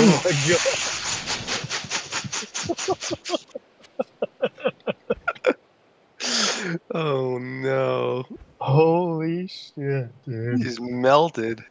Oh my god. Oh no. Holy shit, dude. He's melted.